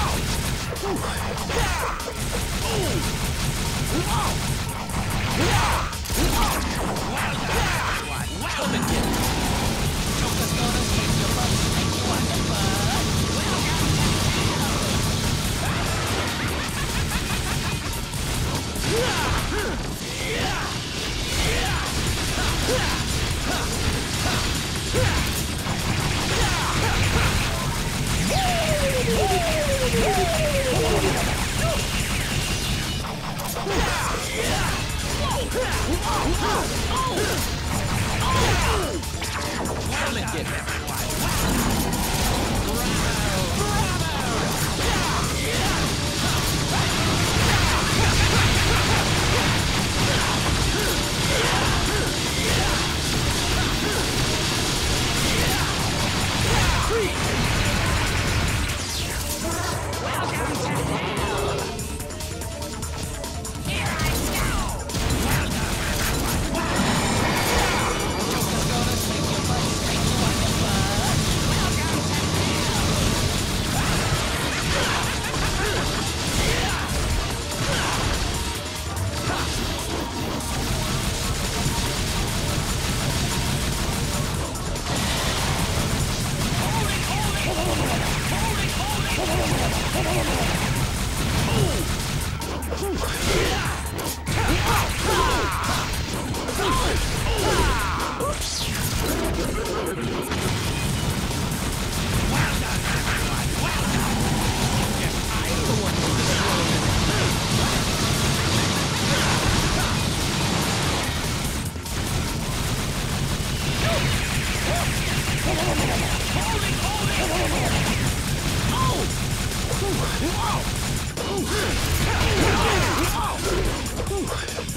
oh Oh! Oh! Come and get him! Oh! Ooh.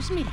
楽しみだ。